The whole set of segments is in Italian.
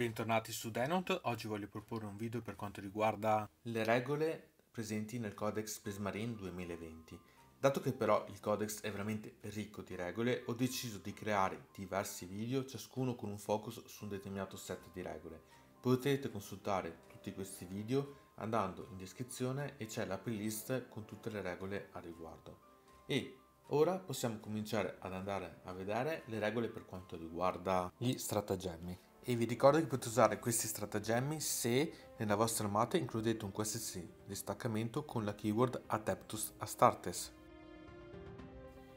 Bentornati su Denot, oggi voglio proporre un video per quanto riguarda le regole presenti nel Codex Prismarine 2020. Dato che però il Codex è veramente ricco di regole, ho deciso di creare diversi video, ciascuno con un focus su un determinato set di regole. Potete consultare tutti questi video andando in descrizione e c'è la playlist con tutte le regole a riguardo. E ora possiamo cominciare ad andare a vedere le regole per quanto riguarda gli stratagemmi e vi ricordo che potete usare questi stratagemmi se nella vostra armata includete un qualsiasi distaccamento con la keyword Adeptus Astartes.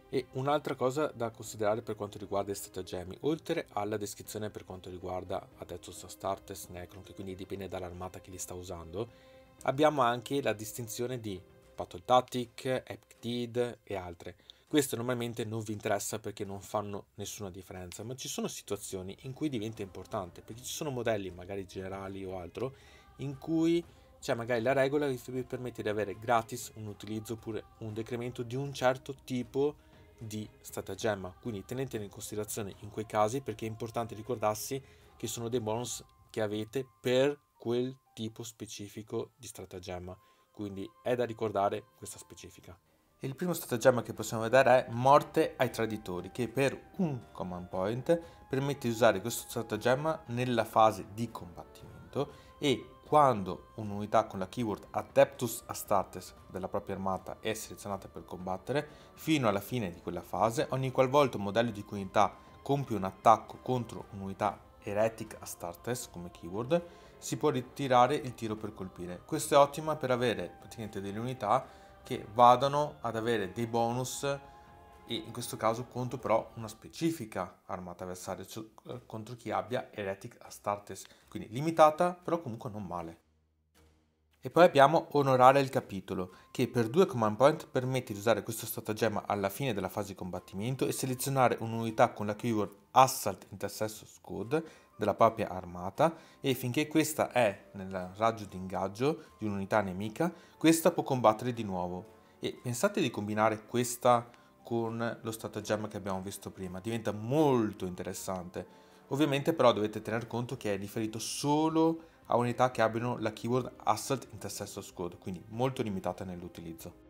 E un'altra cosa da considerare per quanto riguarda i stratagemmi, oltre alla descrizione per quanto riguarda Adeptus Astartes, Necron, che quindi dipende dall'armata che li sta usando, abbiamo anche la distinzione di Battle Tactic, Epic Deed e altre. Questo normalmente non vi interessa perché non fanno nessuna differenza, ma ci sono situazioni in cui diventa importante, perché ci sono modelli, magari generali o altro, in cui c'è magari la regola che vi permette di avere gratis un utilizzo oppure un decremento di un certo tipo di stratagemma. Quindi tenetelo in considerazione in quei casi perché è importante ricordarsi che sono dei bonus che avete per quel tipo specifico di stratagemma. Quindi è da ricordare questa specifica. Il primo stratagemma che possiamo vedere è Morte ai traditori, che per un command point permette di usare questo stratagemma nella fase di combattimento e quando un'unità con la keyword Adeptus Astartes della propria armata è selezionata per combattere, fino alla fine di quella fase, ogni qualvolta un modello di unità compie un attacco contro un'unità Heretic Astartes come keyword, si può ritirare il tiro per colpire. Questo è ottimo per avere praticamente delle unità che vadano ad avere dei bonus e in questo caso contro però una specifica armata avversaria, cioè eh, contro chi abbia Heretic Astartes, quindi limitata però comunque non male. E poi abbiamo Onorare il capitolo, che per due command point permette di usare questo stratagemma alla fine della fase di combattimento e selezionare un'unità con la keyword Assault Intercessor Squad della propria armata e finché questa è nel raggio di ingaggio di un'unità nemica, questa può combattere di nuovo. E pensate di combinare questa con lo stratagemma che abbiamo visto prima, diventa molto interessante. Ovviamente però dovete tener conto che è riferito solo a unità che abbiano la keyword Assault Intercessor Squad, quindi molto limitata nell'utilizzo.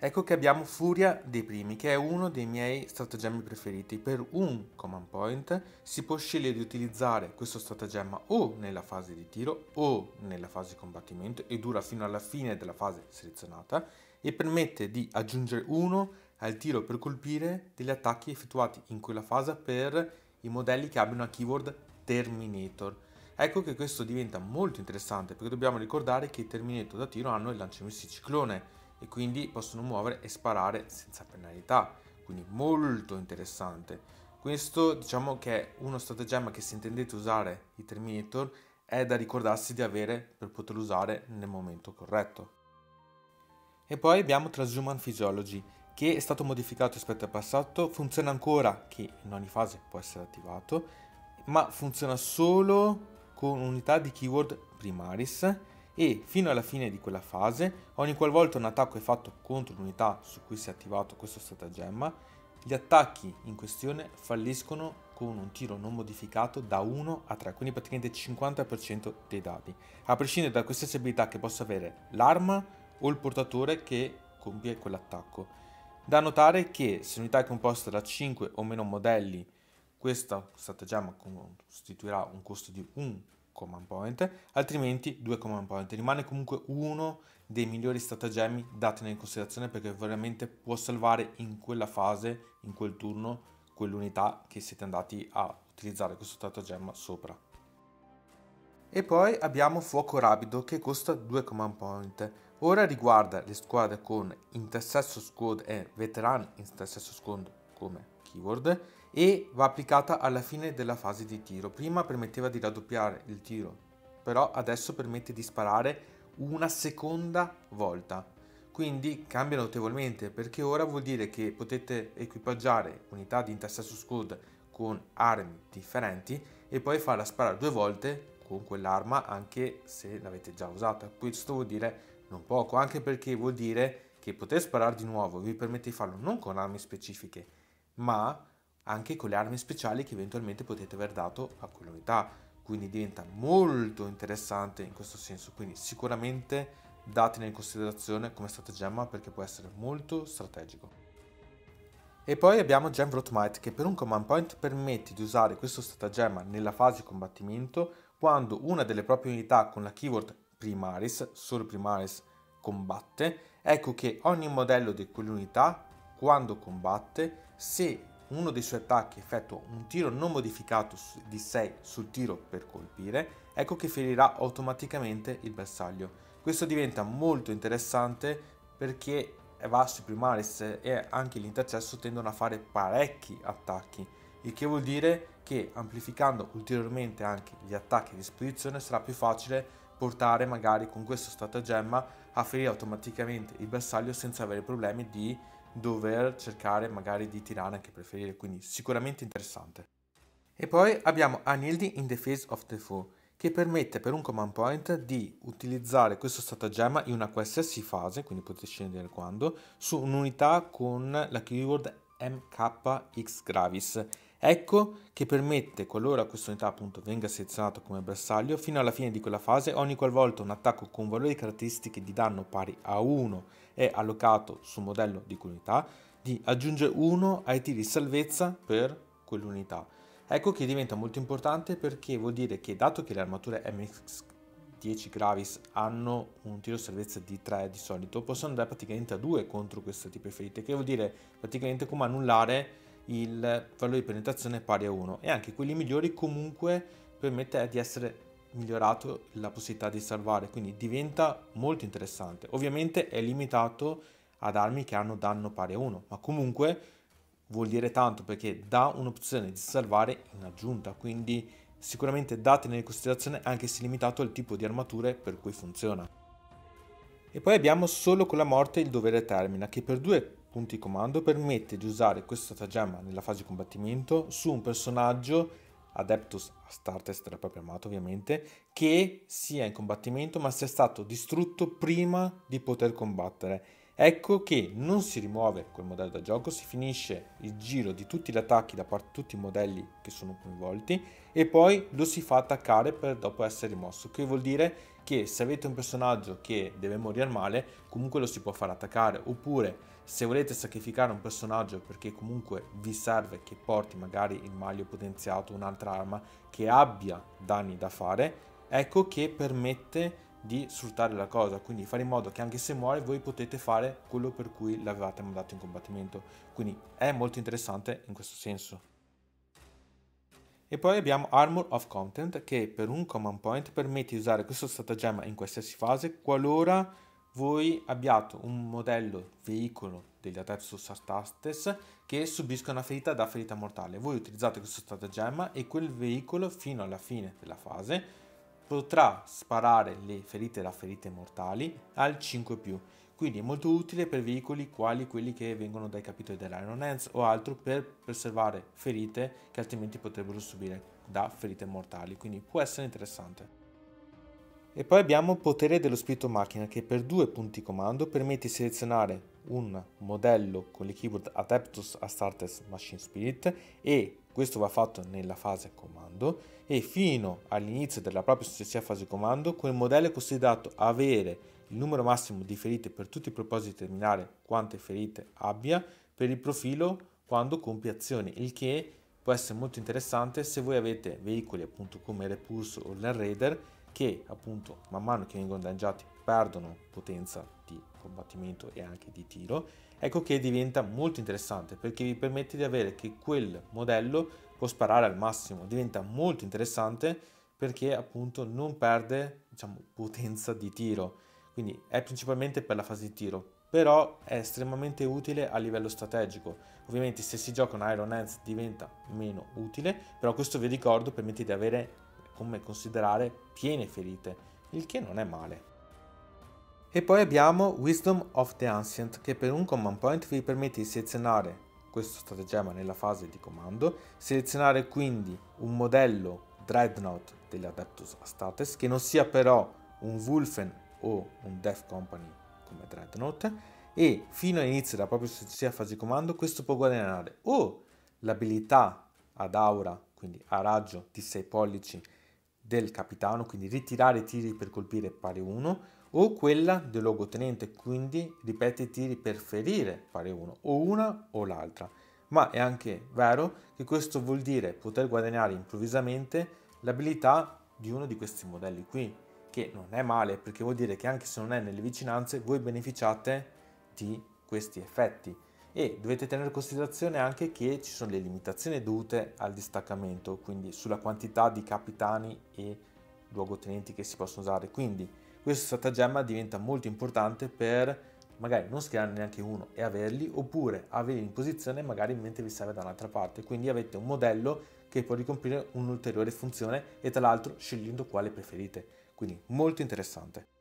Ecco che abbiamo Furia dei Primi, che è uno dei miei stratagemmi preferiti. Per un command point si può scegliere di utilizzare questo stratagemma o nella fase di tiro o nella fase di combattimento e dura fino alla fine della fase selezionata e permette di aggiungere uno al tiro per colpire degli attacchi effettuati in quella fase per i modelli che abbiano la keyword Terminator. Ecco che questo diventa molto interessante perché dobbiamo ricordare che i Terminator da tiro hanno il lanciamissili ciclone e quindi possono muovere e sparare senza penalità, quindi molto interessante. Questo diciamo che è uno stratagemma che se intendete usare i Terminator è da ricordarsi di avere per poterlo usare nel momento corretto. E poi abbiamo Transhuman Physiology che è stato modificato rispetto al passato, funziona ancora che in ogni fase può essere attivato, ma funziona solo con unità di keyword primaris e fino alla fine di quella fase, ogni qualvolta un attacco è fatto contro l'unità su cui si è attivato questo stratagemma, gli attacchi in questione falliscono con un tiro non modificato da 1 a 3, quindi praticamente il 50% dei dadi, a prescindere da qualsiasi abilità che possa avere l'arma o il portatore che compie quell'attacco. Da notare che se l'unità è composta da 5 o meno modelli, questo stratagemma costituirà un costo di 1 command point, altrimenti due command point. Rimane comunque uno dei migliori stratagemmi da tenere in considerazione perché veramente può salvare in quella fase, in quel turno, quell'unità che siete andati a utilizzare questo stratagemma sopra. E poi abbiamo Fuoco Rapido che costa 2 command point. Ora riguarda le squadre con Intercessor Squad e Veteran Intercessor Squad come keyword e va applicata alla fine della fase di tiro. Prima permetteva di raddoppiare il tiro, però adesso permette di sparare una seconda volta. Quindi cambia notevolmente perché ora vuol dire che potete equipaggiare unità di intercessor squad con armi differenti e poi farla sparare due volte con quell'arma anche se l'avete già usata. Questo vuol dire non poco, anche perché vuol dire che poter sparare di nuovo vi permette di farlo non con armi specifiche, ma anche con le armi speciali che eventualmente potete aver dato a quell'unità. quindi diventa molto interessante in questo senso, quindi sicuramente datene in considerazione come stratagemma perché può essere molto strategico. E poi abbiamo Gemwrought Might che per un command point permette di usare questo stratagemma nella fase di combattimento quando una delle proprie unità con la keyword primaris, solo primaris, combatte, ecco che ogni modello di quell'unità, quando combatte, se uno dei suoi attacchi effettua un tiro non modificato di 6 sul tiro per colpire, ecco che ferirà automaticamente il bersaglio. Questo diventa molto interessante perché va sui primaris e anche l'intercesso tendono a fare parecchi attacchi, il che vuol dire che amplificando ulteriormente anche gli attacchi a disposizione sarà più facile portare magari con questo stratagemma a ferire automaticamente il bersaglio senza avere problemi di dover cercare magari di tirare anche per ferire, quindi sicuramente interessante. E poi abbiamo Unyielding in the Face of the Foe, che permette per un command point di utilizzare questo stratagemma in una qualsiasi fase, quindi potete scegliere quando, su un'unità con la keyword MKX Gravis. Ecco che permette, qualora questa unità appunto venga selezionata come bersaglio, fino alla fine di quella fase, ogni qualvolta un attacco con valori di caratteristiche di danno pari a 1 è allocato sul modello di quell'unità, di aggiungere 1 ai tiri salvezza per quell'unità. Ecco che diventa molto importante perché vuol dire che dato che le armature MX10 Gravis hanno un tiro salvezza di 3 di solito, possono andare praticamente a 2 contro questo tipo di ferite, che vuol dire praticamente come annullare il valore di penetrazione pari a 1 e anche quelli migliori comunque permette di essere migliorato la possibilità di salvare, quindi diventa molto interessante. Ovviamente è limitato ad armi che hanno danno pari a 1, ma comunque vuol dire tanto perché dà un'opzione di salvare in aggiunta, quindi sicuramente datene in considerazione anche se limitato al tipo di armature per cui funziona. E poi abbiamo solo con la morte il dovere termina che per due punti comando permette di usare questo stratagemma nella fase di combattimento su un personaggio Adeptus Astartes armata ovviamente che sia in combattimento ma sia stato distrutto prima di poter combattere. Ecco che non si rimuove quel modello da gioco, si finisce il giro di tutti gli attacchi da parte di tutti i modelli che sono coinvolti e poi lo si fa attaccare per dopo essere rimosso, che vuol dire che se avete un personaggio che deve morire male, comunque lo si può far attaccare, oppure se volete sacrificare un personaggio perché comunque vi serve che porti magari il maglio potenziato, un'altra arma che abbia danni da fare, ecco che permette di sfruttare la cosa, quindi fare in modo che anche se muore voi potete fare quello per cui l'avevate mandato in combattimento. Quindi è molto interessante in questo senso. E poi abbiamo Armor of Content che per un command point permette di usare questo stratagemma in qualsiasi fase qualora voi abbiate un modello veicolo degli Adeptus Astartes che subisca una ferita da ferita mortale. Voi utilizzate questo stratagemma e quel veicolo fino alla fine della fase potrà sparare le ferite da ferite mortali al 5+, quindi è molto utile per veicoli quali quelli che vengono dai capitoli dell'Iron Hands o altro per preservare ferite che altrimenti potrebbero subire da ferite mortali, quindi può essere interessante. E poi abbiamo potere dello spirito macchina che per due punti comando permette di selezionare un modello con le keyword Adeptus Astartes Machine Spirit e questo va fatto nella fase comando e fino all'inizio della propria successiva fase comando quel modello è considerato avere il numero massimo di ferite per tutti i propositi di determinare quante ferite abbia per il profilo quando compie azioni, il che può essere molto interessante se voi avete veicoli appunto come Repulse o l'Enraider che appunto man mano che vengono danneggiati perdono potenza di combattimento e anche di tiro, ecco che diventa molto interessante perché vi permette di avere che quel modello può sparare al massimo, diventa molto interessante perché appunto non perde diciamo, potenza di tiro, quindi è principalmente per la fase di tiro, però è estremamente utile a livello strategico. Ovviamente se si gioca un Iron Hands diventa meno utile, però questo vi ricordo permette di avere come considerare piene ferite, il che non è male. E poi abbiamo Wisdom of the Ancient che per un command point vi permette di selezionare questo stratagemma nella fase di comando, selezionare quindi un modello Dreadnought degli Adeptus Astartes che non sia però un Wolfen o un Death Company come Dreadnought e fino all'inizio della propria successiva fase di comando questo può guadagnare o l'abilità ad aura, quindi a raggio di 6 pollici del capitano, quindi ritirare tiri per colpire pari 1, o quella del luogotenente, quindi ripete tiri per ferire pari 1, o una o l'altra. Ma è anche vero che questo vuol dire poter guadagnare improvvisamente l'abilità di uno di questi modelli qui, che non è male perché vuol dire che anche se non è nelle vicinanze voi beneficiate di questi effetti e dovete tenere in considerazione anche che ci sono le limitazioni dovute al distaccamento, quindi sulla quantità di capitani e luogotenenti che si possono usare. Quindi questo stratagemma diventa molto importante per magari non schierare neanche uno e averli, oppure averli in posizione magari mentre vi serve da un'altra parte. Quindi avete un modello che può ricomprire un'ulteriore funzione e tra l'altro scegliendo quale preferite. Quindi molto interessante.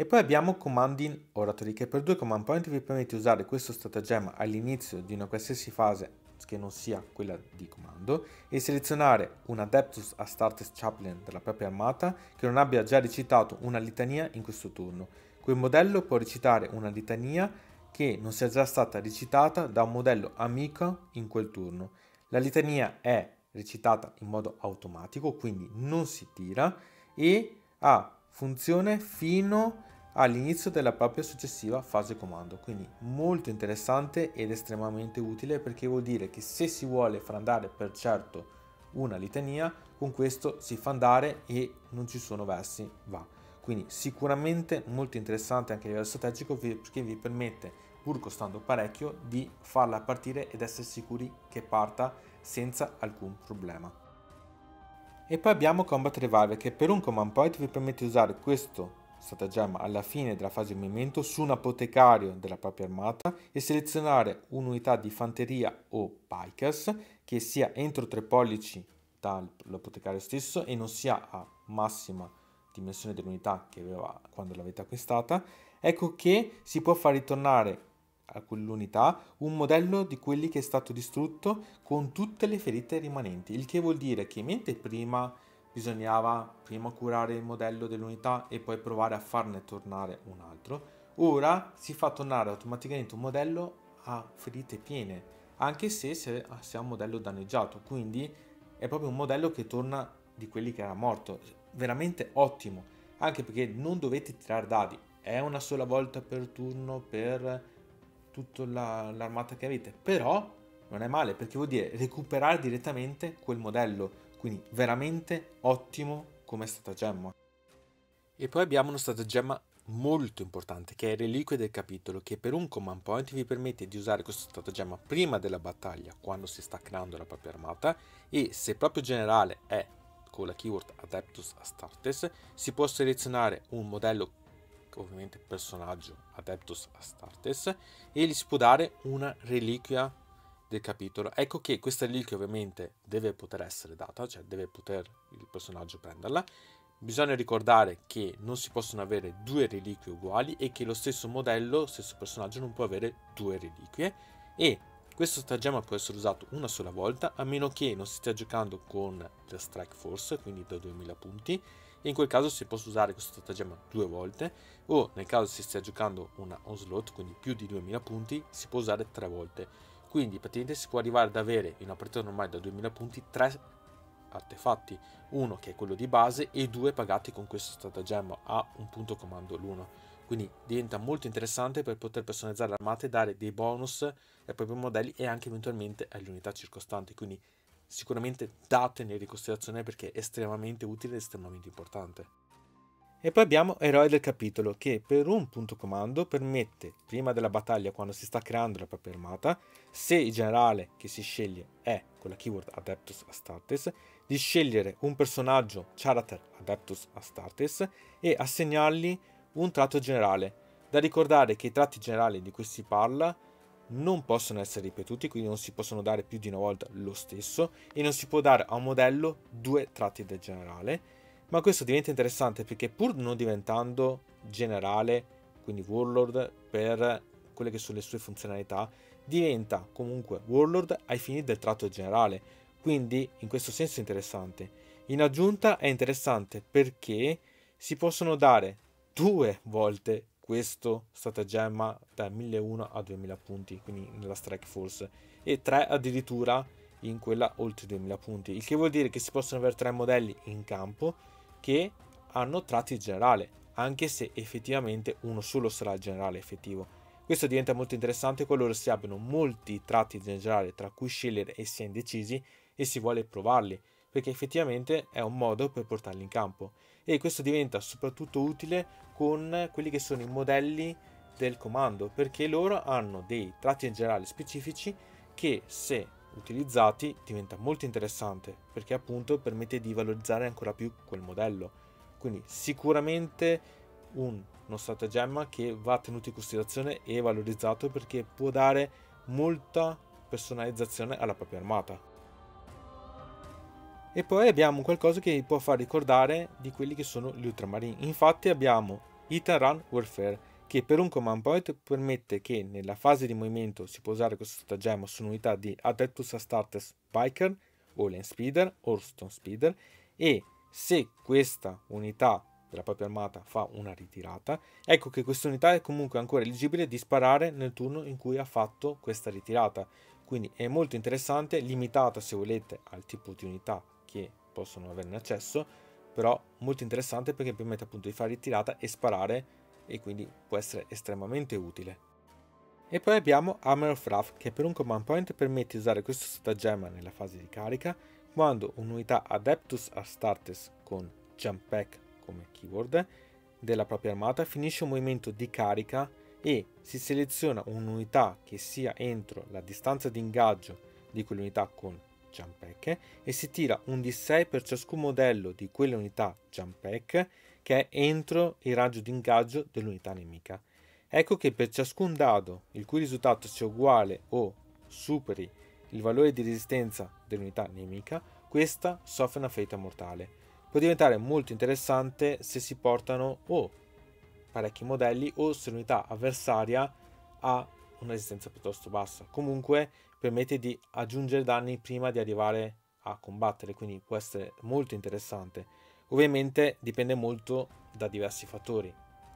E poi abbiamo Command in Oratory che per due command point vi permette di usare questo stratagemma all'inizio di una qualsiasi fase che non sia quella di comando e selezionare un Adeptus Astartes Chaplain della propria armata che non abbia già recitato una litania in questo turno. Quel modello può recitare una litania che non sia già stata recitata da un modello amico in quel turno. La litania è recitata in modo automatico, quindi non si tira e ha funzione fino all'inizio della propria successiva fase comando. Quindi molto interessante ed estremamente utile perché vuol dire che se si vuole far andare per certo una litania, con questo si fa andare e non ci sono versi, va. Quindi sicuramente molto interessante anche a livello strategico perché vi permette, pur costando parecchio, di farla partire ed essere sicuri che parta senza alcun problema. E poi abbiamo Combat Revival che per un command point vi permette di usare questo stratagemma alla fine della fase di movimento su un apotecario della propria armata e selezionare un'unità di fanteria o pikers che sia entro 3 pollici dall'apotecario stesso e non sia a massima dimensione dell'unità che aveva quando l'avete acquistata, ecco che si può far ritornare a quell'unità un modello di quelli che è stato distrutto con tutte le ferite rimanenti, il che vuol dire che mentre prima bisognava prima curare il modello dell'unità e poi provare a farne tornare un altro, ora si fa tornare automaticamente un modello a ferite piene, anche se si ha un modello danneggiato, quindi è proprio un modello che torna di quelli che era morto, veramente ottimo, anche perché non dovete tirare dadi, è una sola volta per turno per tutta la, l'armata che avete, però non è male perché vuol dire recuperare direttamente quel modello, quindi veramente ottimo come stratagemma. E poi abbiamo uno stratagemma molto importante che è il reliquie del capitolo che per un command point vi permette di usare questo stratagemma prima della battaglia quando si sta creando la propria armata e se proprio generale è con la keyword Adeptus Astartes si può selezionare un modello ovviamente personaggio Adeptus Astartes e gli si può dare una reliquia del capitolo. Ecco che questa reliquia ovviamente deve poter essere data, cioè deve poter il personaggio prenderla. Bisogna ricordare che non si possono avere due reliquie uguali e che lo stesso modello, lo stesso personaggio non può avere due reliquie e questo stratagemma può essere usato una sola volta a meno che non si stia giocando con la Strike Force, quindi da 2000 punti e in quel caso si possa usare questo stratagemma due volte o nel caso si stia giocando una onslaught, quindi più di 2000 punti, si può usare tre volte. Quindi praticamente si può arrivare ad avere in una partita normale da 2000 punti tre artefatti, uno che è quello di base e due pagati con questo stratagemma a un punto comando l'uno. Quindi diventa molto interessante per poter personalizzare l'armata e dare dei bonus ai propri modelli e anche eventualmente alle unità circostanti. Quindi sicuramente datene in considerazione perché è estremamente utile e estremamente importante. E poi abbiamo Eroe del capitolo che per un punto comando permette, prima della battaglia quando si sta creando la propria armata, se il generale che si sceglie è con la keyword Adeptus Astartes, di scegliere un personaggio Charater Adeptus Astartes e assegnargli un tratto generale. Da ricordare che i tratti generali di cui si parla non possono essere ripetuti, quindi non si possono dare più di una volta lo stesso e non si può dare a un modello due tratti del generale. Ma questo diventa interessante perché pur non diventando generale, quindi Warlord per quelle che sono le sue funzionalità, diventa comunque Warlord ai fini del tratto generale. Quindi in questo senso è interessante. In aggiunta è interessante perché si possono dare due volte questo stratagemma da 1001 a 2000 punti, quindi nella Strike Force, e 3 addirittura in quella oltre 2000 punti, il che vuol dire che si possono avere tre modelli in campo che hanno tratti generali, anche se effettivamente uno solo sarà il generale effettivo. Questo diventa molto interessante qualora si abbiano molti tratti generali tra cui scegliere e si è indecisi e si vuole provarli, perché effettivamente è un modo per portarli in campo. E questo diventa soprattutto utile con quelli che sono i modelli del comando, perché loro hanno dei tratti generali specifici che se utilizzati diventa molto interessante perché appunto permette di valorizzare ancora più quel modello. Quindi sicuramente un, uno stratagemma che va tenuto in considerazione e valorizzato perché può dare molta personalizzazione alla propria armata. E poi abbiamo qualcosa che può far ricordare di quelli che sono gli ultramarini. Infatti abbiamo Hit and Run Warfare che per un command point permette che nella fase di movimento si può usare questo stratagemma su unità di Adeptus Astartes Biker o Lane Speeder o Stone Speeder e se questa unità della propria armata fa una ritirata, ecco che questa unità è comunque ancora eligibile di sparare nel turno in cui ha fatto questa ritirata. Quindi è molto interessante, limitata se volete al tipo di unità che possono averne accesso, però molto interessante perché permette appunto di fare ritirata e sparare e quindi può essere estremamente utile. E poi abbiamo Hammer of Wrath che per un command point permette di usare questo stratagemma nella fase di carica quando un'unità Adeptus Astartes con Jump Pack come keyword della propria armata finisce un movimento di carica e si seleziona un'unità che sia entro la distanza di ingaggio di quell'unità con Jump Pack e si tira un D6 per ciascun modello di quell'unità Jump Pack che è entro il raggio di ingaggio dell'unità nemica. Ecco che per ciascun dado il cui risultato sia uguale o superi il valore di resistenza dell'unità nemica, questa soffre una ferita mortale. Può diventare molto interessante se si portano o parecchi modelli o se l'unità avversaria ha una resistenza piuttosto bassa. Comunque permette di aggiungere danni prima di arrivare a combattere, quindi può essere molto interessante. Ovviamente dipende molto da diversi fattori,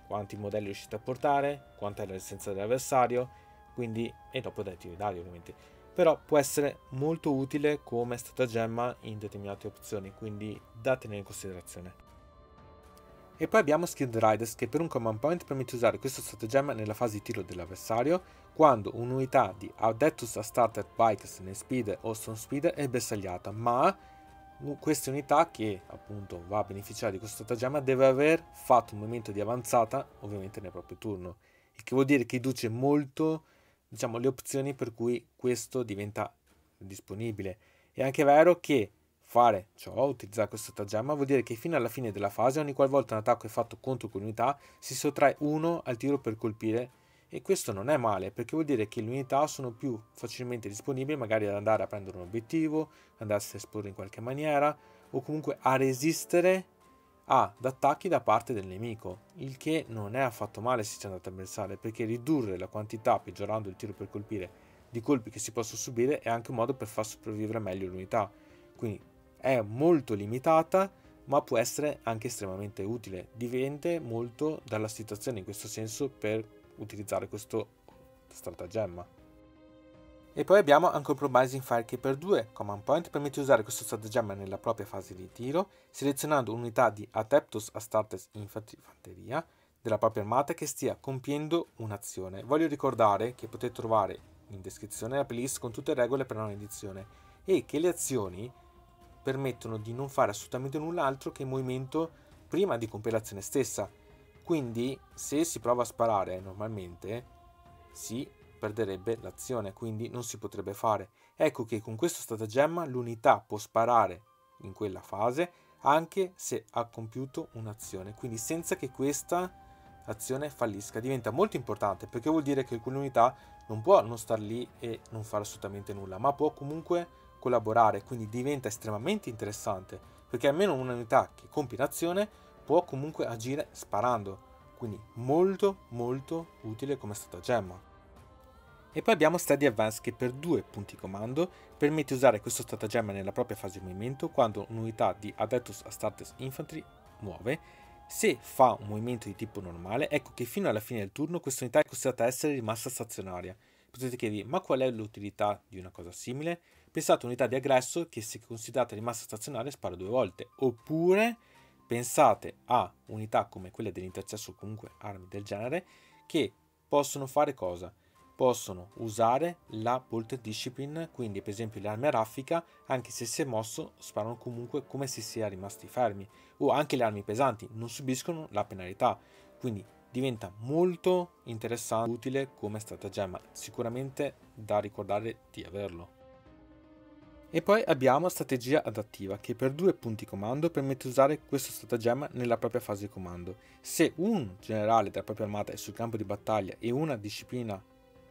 quanti modelli riuscite a portare, quanta è la resistenza dell'avversario, quindi e dopo dai tiri dadi ovviamente. Però può essere molto utile come stratagemma in determinate opzioni, quindi da tenere in considerazione. E poi abbiamo Skilled Riders che per un command point permette di usare questo stratagemma nella fase di tiro dell'avversario quando un'unità di Audectus Astarted Bikes nel speed o stone speed è bersagliata, ma questa unità che appunto va a beneficiare di questo stratagemma deve aver fatto un movimento di avanzata ovviamente nel proprio turno. Il che vuol dire che riduce molto diciamo le opzioni per cui questo diventa disponibile. È anche vero che fare ciò utilizzare questo stratagemma vuol dire che fino alla fine della fase ogni qualvolta un attacco è fatto contro quell'unità si sottrae uno al tiro per colpire e questo non è male perché vuol dire che le unità sono più facilmente disponibili magari ad andare a prendere un obiettivo, andarsi a esporre in qualche maniera o comunque a resistere ad attacchi da parte del nemico, il che non è affatto male se ci andate a pensare perché ridurre la quantità peggiorando il tiro per colpire di colpi che si possono subire è anche un modo per far sopravvivere meglio l'unità. Quindi è molto limitata ma può essere anche estremamente utile. Dipende molto dalla situazione in questo senso per utilizzare questo stratagemma. E poi abbiamo Uncompromising Fire che per due command point permette di usare questo stratagemma nella propria fase di tiro, selezionando un'unità di Adeptus Astartes Infanteria della propria armata che stia compiendo un'azione. Voglio ricordare che potete trovare in descrizione la playlist con tutte le regole per ogni edizione e che le azioni permettono di non fare assolutamente null'altro che il movimento prima di compiere l'azione stessa quindi se si prova a sparare normalmente si perderebbe l'azione, quindi non si potrebbe fare. Ecco che con questo stratagemma l'unità può sparare in quella fase anche se ha compiuto un'azione, quindi senza che questa azione fallisca. Diventa molto importante perché vuol dire che quell'unità non può non star lì e non fare assolutamente nulla, ma può comunque collaborare, quindi diventa estremamente interessante perché almeno un'unità che compie un'azione può comunque agire sparando, quindi molto molto utile come stratagemma. E poi abbiamo Steady Advance che per due punti comando permette di usare questo stratagemma nella propria fase di movimento quando un'unità di Adeptus Astartes Infantry muove. Se fa un movimento di tipo normale, ecco che fino alla fine del turno questa unità è considerata essere rimasta stazionaria. Potete chiedervi, ma qual è l'utilità di una cosa simile? pensate a un'unità di aggresso che se considerate rimasta stazionaria spara due volte, oppure pensate a unità come quelle dell'intercesso o comunque armi del genere che possono fare cosa? Possono usare la Bolter Discipline, quindi per esempio le armi a raffica, anche se si è mosso, sparano comunque come se sia rimasti fermi, o anche le armi pesanti non subiscono la penalità, quindi diventa molto interessante e utile come stratagemma, sicuramente da ricordare di averlo. E poi abbiamo strategia adattiva che per due punti comando permette di usare questo stratagemma nella propria fase di comando. Se un generale della propria armata è sul campo di battaglia e una disciplina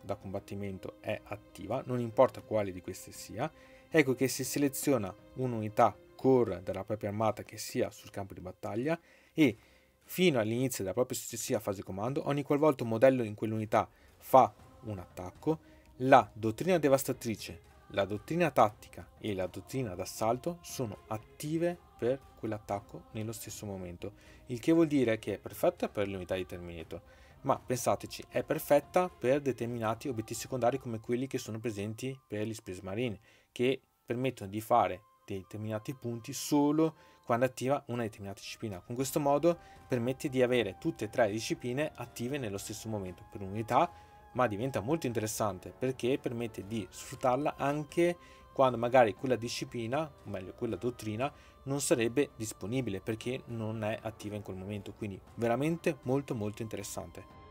da combattimento è attiva, non importa quale di queste sia, ecco che si seleziona un'unità core della propria armata che sia sul campo di battaglia e fino all'inizio della propria successiva fase di comando, ogni qualvolta un modello in quell'unità fa un attacco, la dottrina devastatrice la dottrina tattica e la dottrina d'assalto sono attive per quell'attacco nello stesso momento, il che vuol dire che è perfetta per le unità di Terminator, ma pensateci, è perfetta per determinati obiettivi secondari come quelli che sono presenti per gli Space Marine, che permettono di fare determinati punti solo quando attiva una determinata disciplina. Con questo modo permette di avere tutte e tre le discipline attive nello stesso momento per un'unità ma diventa molto interessante perché permette di sfruttarla anche quando magari quella disciplina, o meglio quella dottrina, non sarebbe disponibile perché non è attiva in quel momento, quindi veramente molto molto interessante.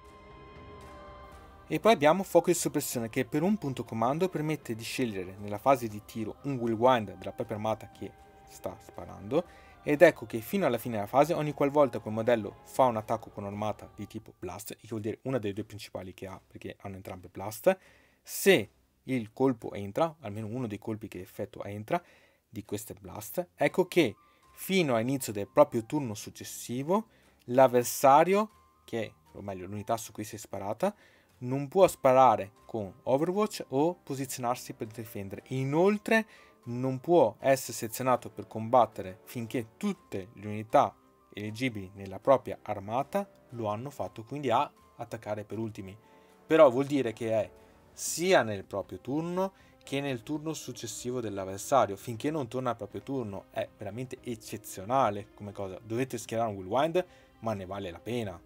E poi abbiamo fuoco di soppressione che per un punto comando permette di scegliere nella fase di tiro un whirlwind della propria armata che sta sparando ed ecco che fino alla fine della fase, ogni qualvolta quel modello fa un attacco con armata di tipo Blast, che vuol dire una delle due principali che ha, perché hanno entrambe Blast, se il colpo entra, almeno uno dei colpi che effettua entra, di queste Blast, ecco che fino all'inizio del proprio turno successivo, l'avversario, che è, o meglio l'unità su cui si è sparata, non può sparare con Overwatch o posizionarsi per difendere. Inoltre non può essere selezionato per combattere finché tutte le unità elegibili nella propria armata lo hanno fatto, quindi a attaccare per ultimi. Però vuol dire che è sia nel proprio turno che nel turno successivo dell'avversario, finché non torna al proprio turno. È veramente eccezionale come cosa. Dovete schierare un Willwind, ma ne vale la pena.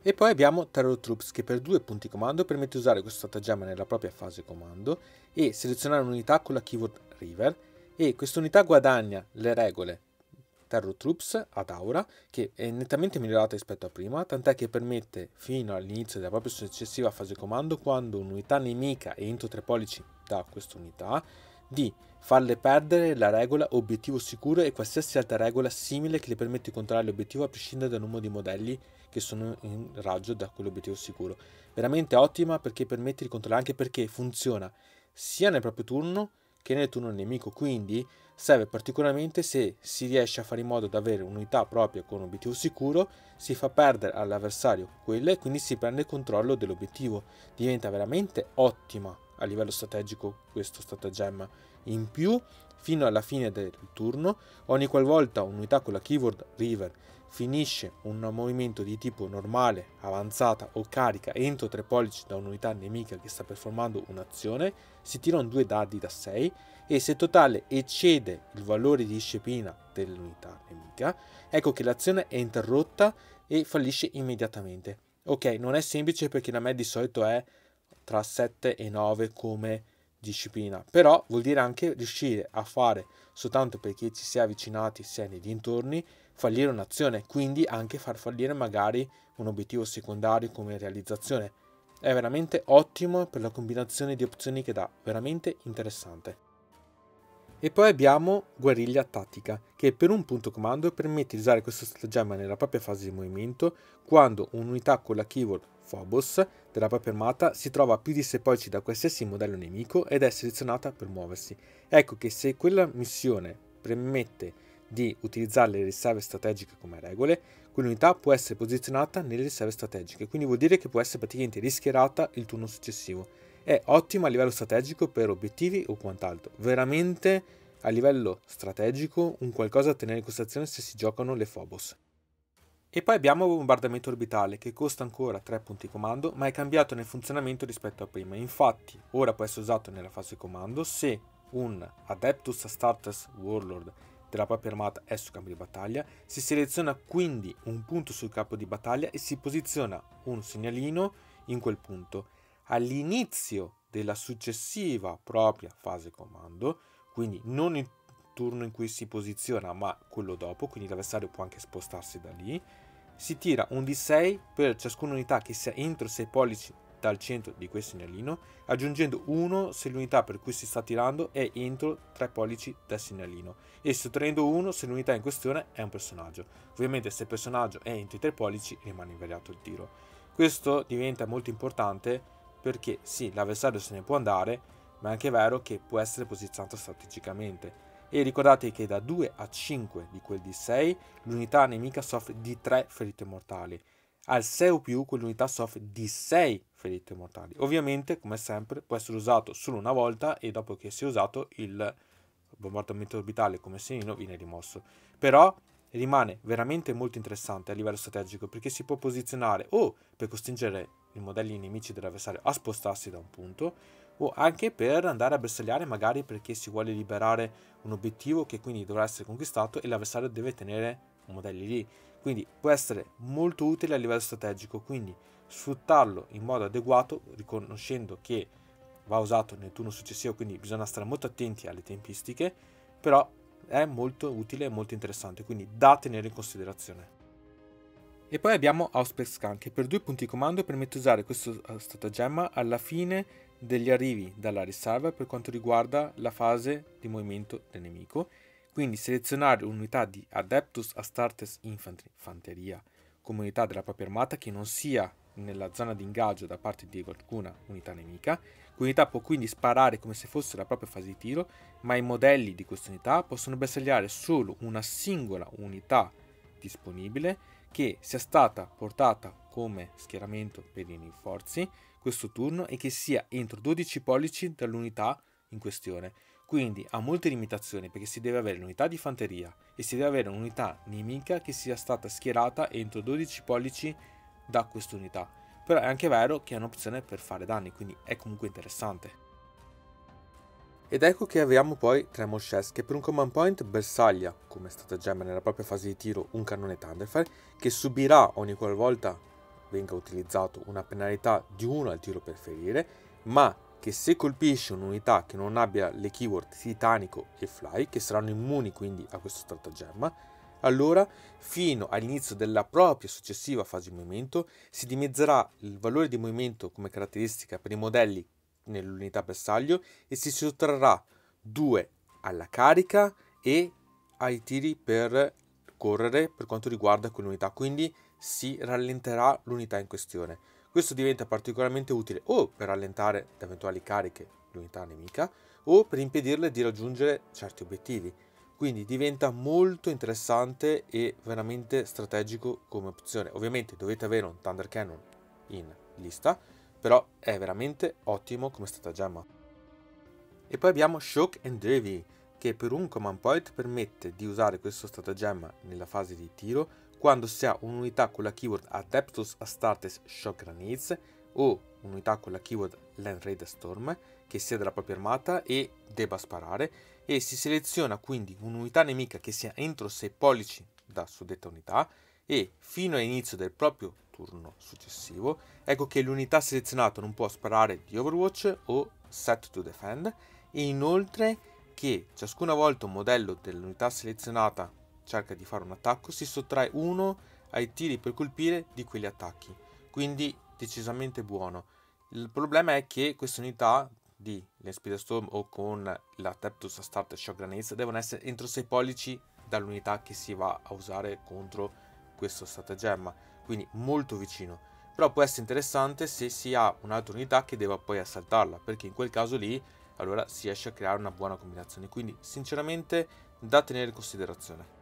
E poi abbiamo Terror Troops che per due punti comando permette di usare questo stratagemma nella propria fase comando e selezionare un'unità con la keyword River. E questa unità guadagna le regole Terror Troops ad Aura che è nettamente migliorata rispetto a prima tant'è che permette fino all'inizio della propria successiva fase comando quando un'unità nemica è entro 3 pollici da questa unità di farle perdere la regola obiettivo sicuro e qualsiasi altra regola simile che le permette di controllare l'obiettivo a prescindere dal numero di modelli che sono in raggio da quell'obiettivo sicuro. Veramente ottima perché permette di controllare anche perché funziona sia nel proprio turno che nel turno nemico, quindi serve particolarmente se si riesce a fare in modo di avere un'unità propria con obiettivo sicuro, si fa perdere all'avversario quella e quindi si prende il controllo dell'obiettivo. Diventa veramente ottima a livello strategico questo stratagemma. In più, fino alla fine del turno, ogni qualvolta un'unità con la keyword River finisce un movimento di tipo normale, avanzata o carica entro 3 pollici da un'unità nemica che sta performando un'azione, si tirano due dadi da 6 e se il totale eccede il valore di disciplina dell'unità nemica, ecco che l'azione è interrotta e fallisce immediatamente. Ok, non è semplice perché la me di solito è tra 7 e 9 come disciplina, però vuol dire anche riuscire a fare soltanto perché ci si è avvicinati, si è nei dintorni, fallire un'azione, quindi anche far fallire magari un obiettivo secondario come realizzazione. È veramente ottimo per la combinazione di opzioni che dà, veramente interessante. E poi abbiamo guerriglia tattica, che per un punto comando permette di usare questo stratagemma nella propria fase di movimento quando un'unità con la keyword Phobos della propria armata si trova più di 6 pollici da qualsiasi modello nemico ed è selezionata per muoversi. Ecco che se quella missione permette di utilizzare le riserve strategiche come regole, quell'unità può essere posizionata nelle riserve strategiche, quindi vuol dire che può essere praticamente rischierata il turno successivo è ottima a livello strategico per obiettivi o quant'altro. Veramente a livello strategico un qualcosa da tenere in considerazione se si giocano le Phobos. E poi abbiamo il bombardamento orbitale che costa ancora 3 punti comando ma è cambiato nel funzionamento rispetto a prima. Infatti ora può essere usato nella fase comando se un Adeptus Astartes Warlord della propria armata è sul campo di battaglia, si seleziona quindi un punto sul campo di battaglia e si posiziona un segnalino in quel punto. All'inizio della successiva propria fase comando, quindi non il turno in cui si posiziona, ma quello dopo, quindi l'avversario può anche spostarsi da lì, si tira un D6 per ciascuna unità che sia entro 6 pollici dal centro di quel segnalino, aggiungendo 1 se l'unità per cui si sta tirando è entro 3 pollici dal segnalino e sottraendo 1 se l'unità in questione è un personaggio. Ovviamente se il personaggio è entro i 3 pollici rimane invariato il tiro. Questo diventa molto importante perché sì, l'avversario se ne può andare, ma è anche vero che può essere posizionato strategicamente. E ricordate che da 2 a 5 di quel D6 l'unità nemica soffre di 3 ferite mortali al 6 o più quell'unità soffre di 6 ferite mortali. Ovviamente, come sempre, può essere usato solo una volta e dopo che si è usato il bombardamento orbitale come segnino viene rimosso. Però rimane veramente molto interessante a livello strategico perché si può posizionare o per costringere i modelli nemici dell'avversario a spostarsi da un punto o anche per andare a bersagliare magari perché si vuole liberare un obiettivo che quindi dovrà essere conquistato e l'avversario deve tenere un modelli lì. Quindi può essere molto utile a livello strategico, quindi sfruttarlo in modo adeguato, riconoscendo che va usato nel turno successivo, quindi bisogna stare molto attenti alle tempistiche, però è molto utile e molto interessante, quindi da tenere in considerazione. E poi abbiamo Auspex Scan che per due punti di comando permette di usare questo eh, stratagemma alla fine degli arrivi dalla riserva per quanto riguarda la fase di movimento del nemico quindi selezionare un'unità di Adeptus Astartes Infantry, fanteria, come unità della propria armata che non sia nella zona di ingaggio da parte di alcuna unità nemica. L'unità può quindi sparare come se fosse la propria fase di tiro, ma i modelli di questa unità possono bersagliare solo una singola unità disponibile che sia stata portata come schieramento per i rinforzi questo turno e che sia entro 12 pollici dall'unità in questione. Quindi ha molte limitazioni perché si deve avere l'unità di fanteria e si deve avere un'unità nemica che sia stata schierata entro 12 pollici da quest'unità. Però è anche vero che è un'opzione per fare danni, quindi è comunque interessante. Ed ecco che abbiamo poi Tremor Chess che per un command point bersaglia, come stratagemma nella propria fase di tiro, un cannone Thunderfire che subirà ogni qualvolta venga utilizzato una penalità di 1 al tiro per ferire, ma che se colpisce un'unità che non abbia le keyword titanico e fly, che saranno immuni quindi a questo stratagemma, allora fino all'inizio della propria successiva fase di movimento si dimezzerà il valore di movimento come caratteristica per i modelli nell'unità bersaglio e si sottrarrà 2 alla carica e ai tiri per correre per quanto riguarda quell'unità, quindi si rallenterà l'unità in questione. Questo diventa particolarmente utile o per rallentare da eventuali cariche l'unità nemica o per impedirle di raggiungere certi obiettivi. Quindi diventa molto interessante e veramente strategico come opzione. Ovviamente dovete avere un Thunder Cannon in lista, però è veramente ottimo come stratagemma. E poi abbiamo Shock and Davy, che per un command point permette di usare questo stratagemma nella fase di tiro quando si ha un'unità con la keyword Adeptus Astartes Shock Grenades o un'unità con la keyword Land Raider Storm che sia della propria armata e debba sparare e si seleziona quindi un'unità nemica che sia entro 6 pollici da suddetta unità e fino all'inizio del proprio turno successivo ecco che l'unità selezionata non può sparare di Overwatch o Set to Defend. E inoltre che ciascuna volta un modello dell'unità selezionata cerca di fare un attacco, si sottrae uno ai tiri per colpire di quegli attacchi. Quindi decisamente buono. Il problema è che queste unità di Speed Storm o con la Teptus Start Shock devono essere entro 6 pollici dall'unità che si va a usare contro questo stratagemma, quindi molto vicino. Però può essere interessante se si ha un'altra unità che deve poi assaltarla, perché in quel caso lì allora si riesce a creare una buona combinazione. Quindi sinceramente da tenere in considerazione.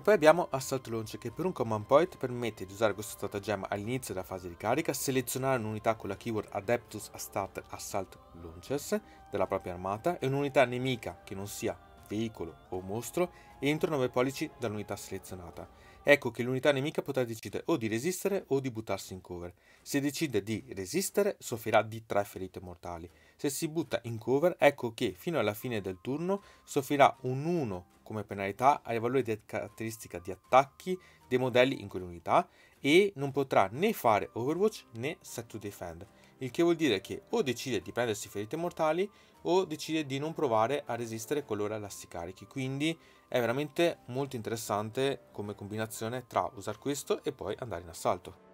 E poi abbiamo Assault Launch che per un command point permette di usare questo stratagemma all'inizio della fase di carica, selezionare un'unità con la keyword Adeptus Astarter Assault Launchers della propria armata e un'unità nemica che non sia veicolo o mostro entro 9 pollici dall'unità selezionata. Ecco che l'unità nemica potrà decidere o di resistere o di buttarsi in cover. Se decide di resistere, soffrirà di 3 ferite mortali. Se si butta in cover, ecco che fino alla fine del turno soffrirà un 1 come penalità ai valori di caratteristica di attacchi dei modelli in quell'unità e non potrà né fare Overwatch né Set to Defend, il che vuol dire che o decide di prendersi ferite mortali o decide di non provare a resistere qualora la si carichi. Quindi è veramente molto interessante come combinazione tra usare questo e poi andare in assalto.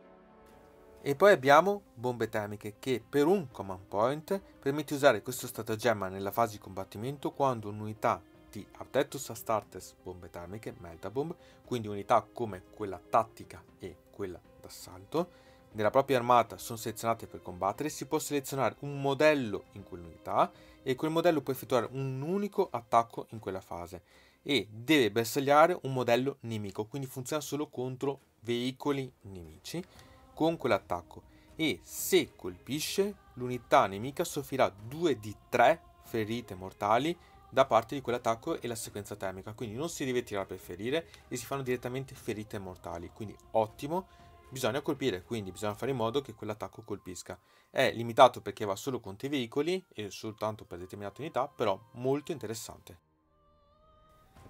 E poi abbiamo bombe termiche che per un command point permette di usare questo stratagemma nella fase di combattimento quando un'unità di Artetus Astartes bombe termiche, Meltabomb, quindi unità come quella tattica e quella d'assalto, nella propria armata sono selezionate per combattere, si può selezionare un modello in quell'unità e quel modello può effettuare un unico attacco in quella fase e deve bersagliare un modello nemico, quindi funziona solo contro veicoli nemici con quell'attacco. E se colpisce l'unità nemica soffrirà 2 di 3 ferite mortali da parte di quell'attacco e la sequenza termica, quindi non si deve tirare per ferire e si fanno direttamente ferite mortali, quindi ottimo bisogna colpire, quindi bisogna fare in modo che quell'attacco colpisca. È limitato perché va solo contro i veicoli e soltanto per determinate unità, però molto interessante.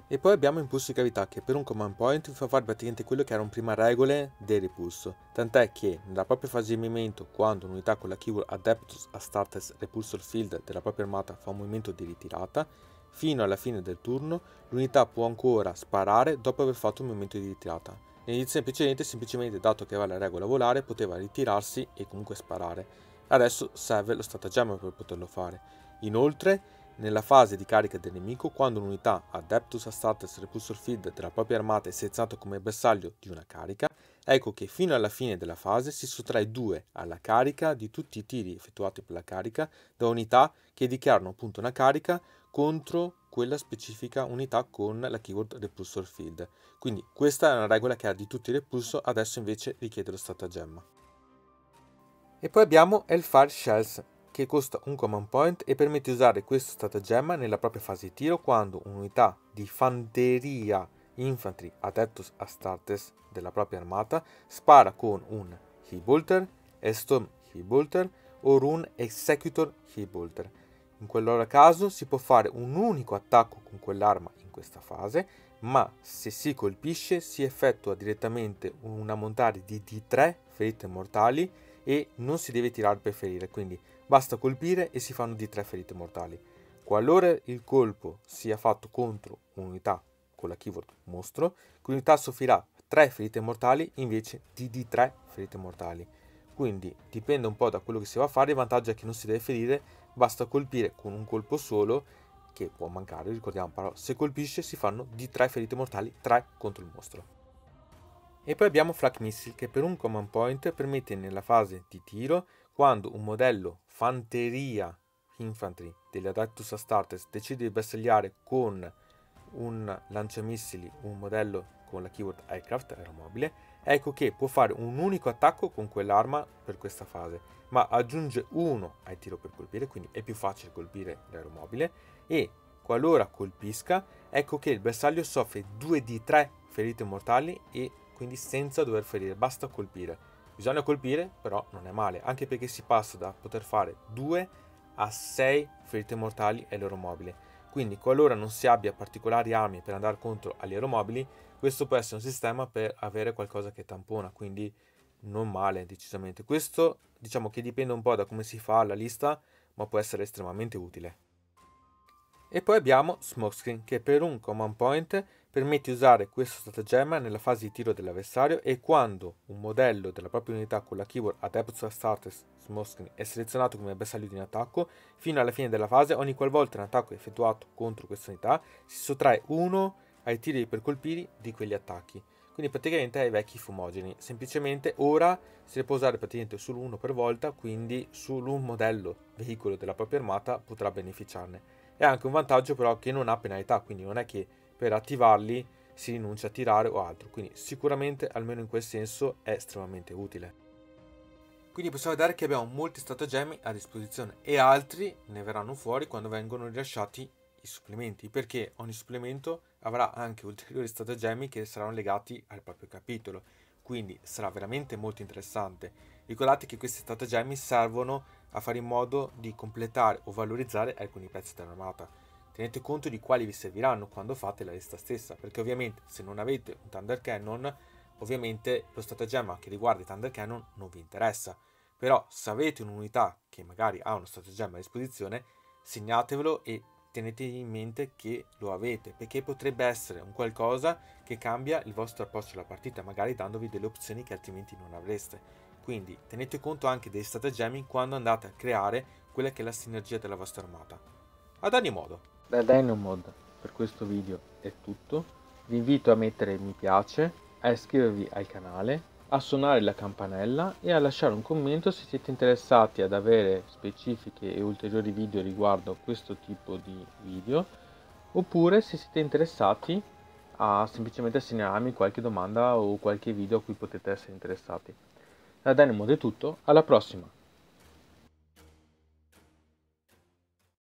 E poi abbiamo impulso di gravità che per un command point fa fare praticamente quello che erano prima regole del repulso, tant'è che nella propria fase di movimento quando un'unità con la keyword Adeptus Astartes Repulsor Field della propria armata fa un movimento di ritirata, fino alla fine del turno l'unità può ancora sparare dopo aver fatto un movimento di ritirata. Nell'edizione precedente semplicemente dato che aveva la regola volare poteva ritirarsi e comunque sparare. Adesso serve lo stratagemma per poterlo fare. Inoltre, nella fase di carica del nemico, quando un'unità Adeptus Astartes Repulsor Field della propria armata è selezionata come bersaglio di una carica, ecco che fino alla fine della fase si sottrae 2 alla carica di tutti i tiri effettuati per la carica da unità che dichiarano appunto una carica contro quella specifica unità con la keyword repulsor field. Quindi questa è una regola che ha di tutti i repulso, adesso invece richiede lo stratagemma. E poi abbiamo Hellfire Shells, che costa un command point e permette di usare questo stratagemma nella propria fase di tiro quando un'unità di fanteria infantry Adeptus Astartes della propria armata spara con un Hebolter, Storm Hebolter o Rune Executor Hebolter in quell'ora caso si può fare un unico attacco con quell'arma in questa fase, ma se si colpisce si effettua direttamente un ammontare di D3 ferite mortali e non si deve tirare per ferire, quindi basta colpire e si fanno D3 ferite mortali. Qualora il colpo sia fatto contro un'unità con la keyword mostro, quell'unità soffrirà 3 ferite mortali invece di D3 ferite mortali. Quindi dipende un po' da quello che si va a fare, il vantaggio è che non si deve ferire, basta colpire con un colpo solo, che può mancare, ricordiamo però, se colpisce si fanno di 3 ferite mortali, 3 contro il mostro. E poi abbiamo Flak Missile che per un command point permette nella fase di tiro, quando un modello fanteria infantry degli Adactus Astartes decide di bersagliare con un lanciamissili, un modello con la keyword aircraft, aeromobile, ecco che può fare un unico attacco con quell'arma per questa fase ma aggiunge 1 ai tiro per colpire, quindi è più facile colpire l'aeromobile e qualora colpisca, ecco che il bersaglio soffre 2 di 3 ferite mortali e quindi senza dover ferire, basta colpire. Bisogna colpire, però non è male, anche perché si passa da poter fare 2 a 6 ferite mortali all'aeromobile. Quindi qualora non si abbia particolari armi per andare contro agli aeromobili, questo può essere un sistema per avere qualcosa che tampona, quindi non male decisamente. Questo diciamo che dipende un po' da come si fa la lista, ma può essere estremamente utile. E poi abbiamo Smokescreen che per un command point permette di usare questo stratagemma nella fase di tiro dell'avversario e quando un modello della propria unità con la keyword Adeptus Astartes Smokescreen è selezionato come bersaglio di un attacco, fino alla fine della fase ogni qualvolta un attacco è effettuato contro questa unità si sottrae uno ai tiri per colpire di quegli attacchi. Quindi praticamente ai vecchi fumogeni. Semplicemente ora si può usare praticamente solo uno per volta quindi solo un modello veicolo della propria armata potrà beneficiarne. È anche un vantaggio però che non ha penalità quindi non è che per attivarli si rinuncia a tirare o altro quindi sicuramente almeno in quel senso è estremamente utile quindi possiamo vedere che abbiamo molti stratagemmi a disposizione e altri ne verranno fuori quando vengono rilasciati i supplementi, perché ogni supplemento avrà anche ulteriori stratagemmi che saranno legati al proprio capitolo, quindi sarà veramente molto interessante. Ricordate che questi stratagemmi servono a fare in modo di completare o valorizzare alcuni pezzi dell'armata. Tenete conto di quali vi serviranno quando fate la lista stessa, perché ovviamente se non avete un Thunder Cannon, ovviamente lo stratagemma che riguarda i Thunder Cannon non vi interessa. Però se avete un'unità che magari ha uno stratagemma a disposizione, segnatevelo e tenete in mente che lo avete, perché potrebbe essere un qualcosa che cambia il vostro approccio alla partita, magari dandovi delle opzioni che altrimenti non avreste. Quindi tenete conto anche dei stratagemmi quando andate a creare quella che è la sinergia della vostra armata. Ad ogni modo. Da Dynamod per questo video è tutto. Vi invito a mettere mi piace, a iscrivervi al canale, a suonare la campanella e a lasciare un commento se siete interessati ad avere specifiche e ulteriori video riguardo questo tipo di video oppure se siete interessati a semplicemente segnalarmi qualche domanda o qualche video a cui potete essere interessati. Da Dynamo è tutto, alla prossima!